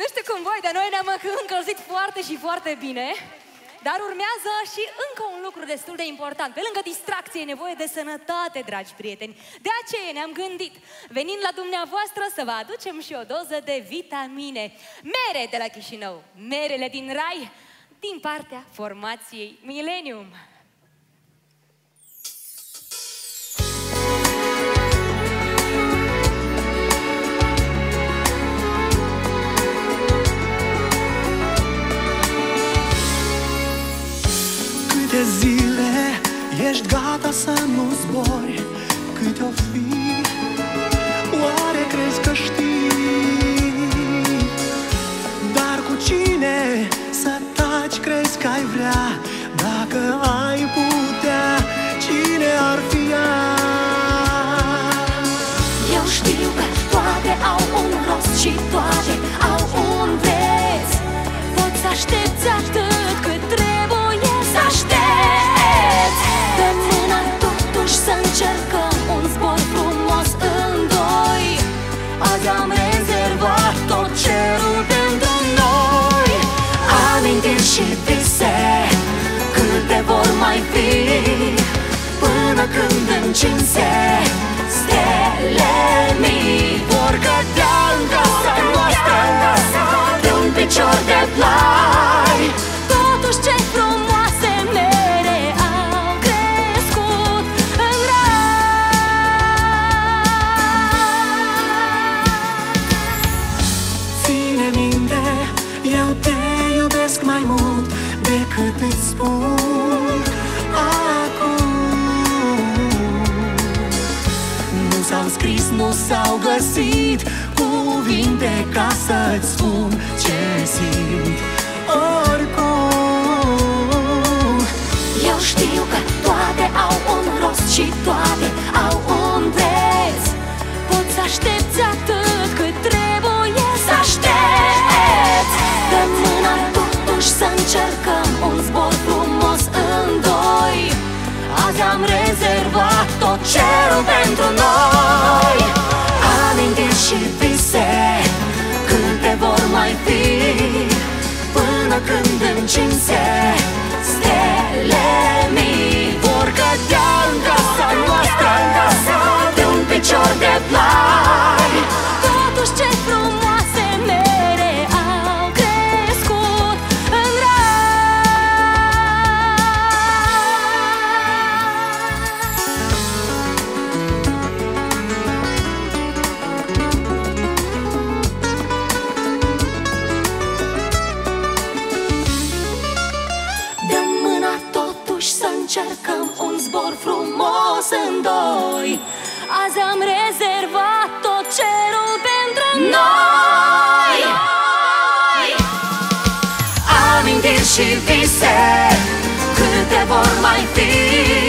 Nu știu cum voi, dar noi ne-am încălzit foarte și foarte bine. Dar urmează și încă un lucru destul de important. Pe lângă distracție e nevoie de sănătate, dragi prieteni. De aceea ne-am gândit, venind la dumneavoastră, să vă aducem și o doză de vitamine. Mere de la Chișinău, merele din Rai, din partea formației Millennium. Zile ești gata să nu zbori? Câte o fi? Oare crezi că știi decât îți spun acum. Nu s-au scris, nu s-au găsit cuvinte ca să-ți spun ce simt oricum. Eu știu că toate au un rost și toate au un preț. Poți să aștepți atât cerul pentru noi. Amintiri și vise câte vor mai fi Până când încinse încercăm un zbor frumos în doi. Azi am rezervat tot cerul pentru noi. Amintiri și vise câte vor mai fi